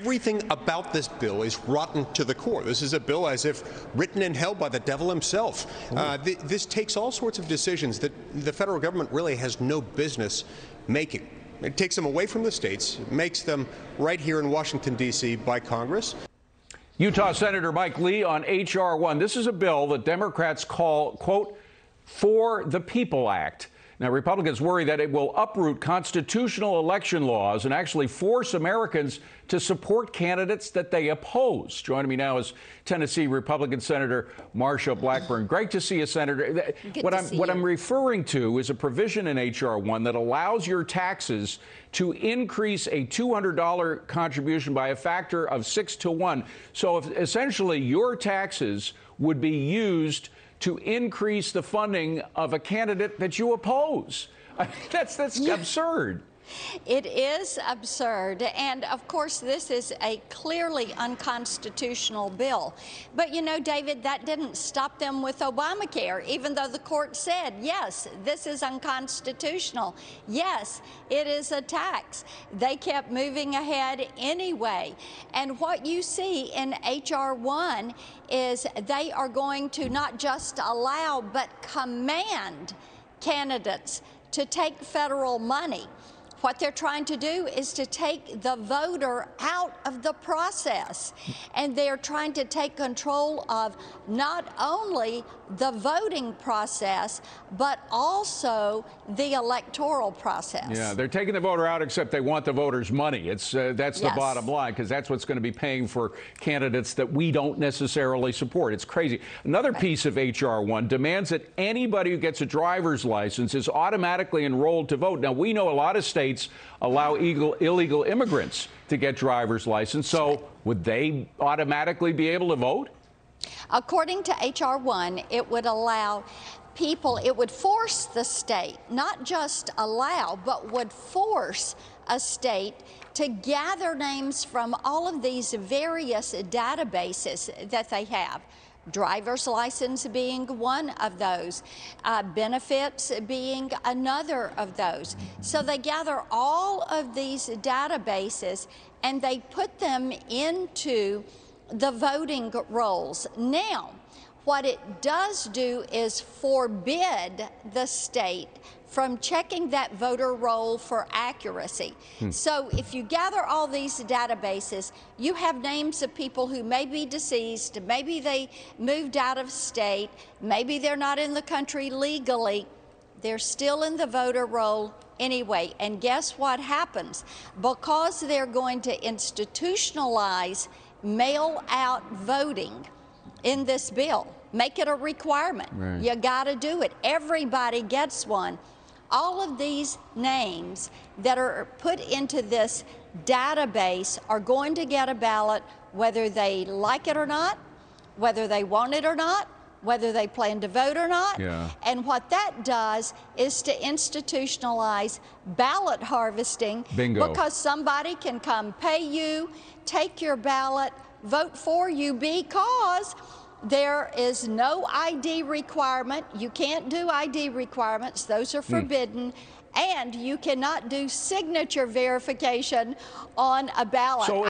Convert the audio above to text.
everything about this bill is rotten to the core. This is a bill as if written and held by the devil himself. Uh, th- this takes all sorts of decisions that the federal government really has no business making. It takes them away from the states, makes them right here in Washington, D.C. by Congress. Utah Senator Mike Lee on H.R. 1. This is a bill that Democrats call, quote, for the People Act. Now, Republicans worry that it will uproot constitutional election laws and actually force Americans to support candidates that they oppose. Joining me now is Tennessee Republican Senator Marsha Blackburn. Great to see you, Senator. Good what I'm what you. I'm referring to is a provision in H.R. 1 that allows your taxes to increase a $200 contribution by a factor of six to one. So, if essentially your taxes would be used to increase the funding of a candidate that you oppose. I mean, that's that's absurd. It is absurd. And of course, this is a clearly unconstitutional bill. But you know, David, that didn't stop them with Obamacare, even though the court said, yes, this is unconstitutional. Yes, it is a tax. They kept moving ahead anyway. And what you see in H.R. 1 is they are going to not just allow, but command candidates to take federal money. What they're trying to do is to take the voter out of the process. And they're trying to take control of not only the voting process, but also the electoral process. Yeah, they're taking the voter out, except they want the voters' money. It's uh, that's the Yes. bottom line because that's what's going to be paying for candidates that we don't necessarily support. It's crazy. Another piece of HR one demands that anybody who gets a driver's license is automatically enrolled to vote. Now we know a lot of states allow illegal, illegal immigrants to get driver's license. So would they automatically be able to vote? According to H.R. 1, it would allow people, it would force the state, not just allow, but would force a state to gather names from all of these various databases that they have. Driver's license being one of those, uh, benefits being another of those. So they gather all of these databases and they put them into the voting rolls. Now, what it does do is forbid the state from checking that voter roll for accuracy. Hmm. So if you gather all these databases, you have names of people who may be deceased, maybe they moved out of state, maybe they're not in the country legally, they're still in the voter roll anyway. And guess what happens? Because they're going to institutionalize mail out voting in this bill, make it a requirement. Right. You got to do it. Everybody gets one. All of these names that are put into this database are going to get a ballot whether they like it or not, whether they want it or not, whether they plan to vote or not. Yeah. And what that does is to institutionalize ballot harvesting Bingo. because somebody can come pay you, take your ballot, vote for you because there is no ID requirement. You can't do ID requirements, those are hmm. forbidden. And you cannot do signature verification on a ballot. So